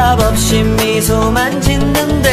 대답 없이 미소만 짓는데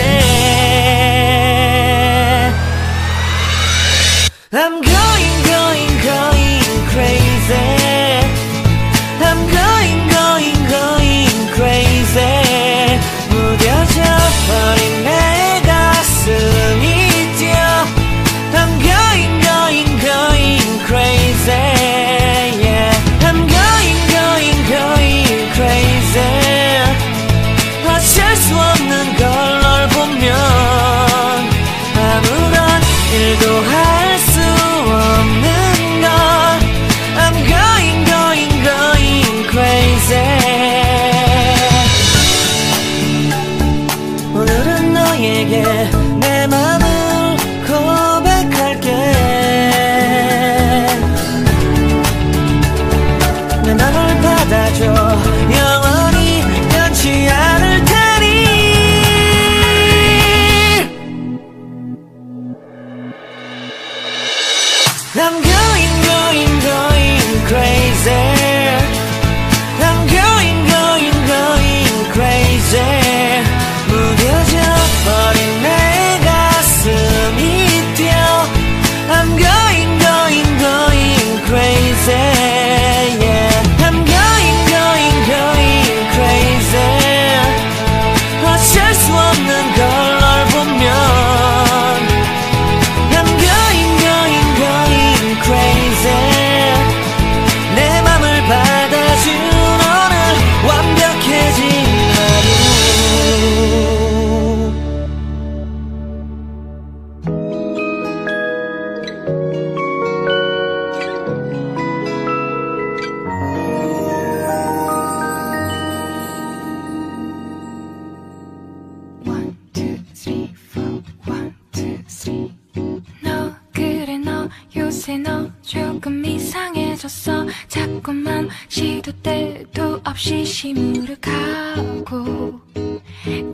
너 그래 너 요새 너 조금 이상해졌어. 자꾸만 시도 때도 없이 시무룩하고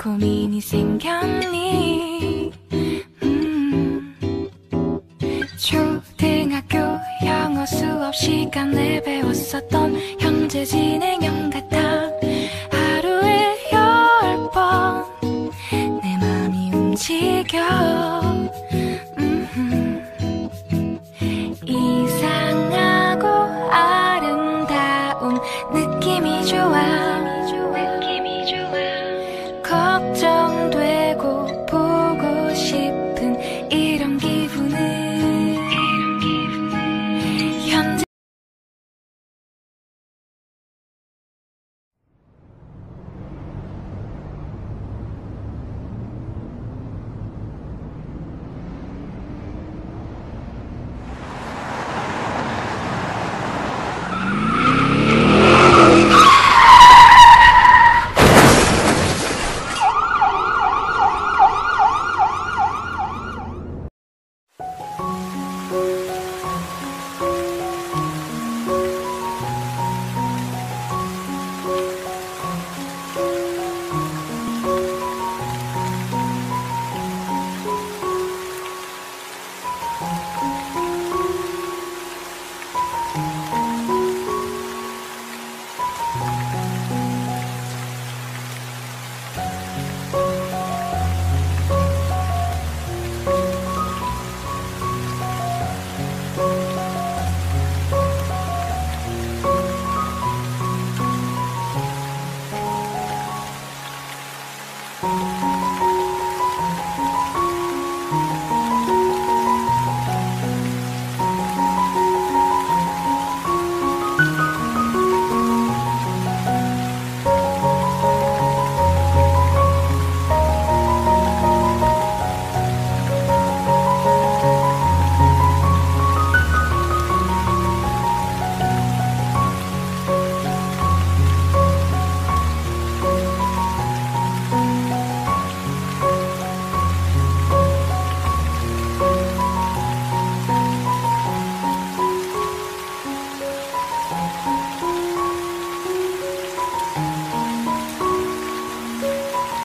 고민이 생겼니? 음. 초등학교 영어 수업 시간에 배웠었던 현재 진행형 같아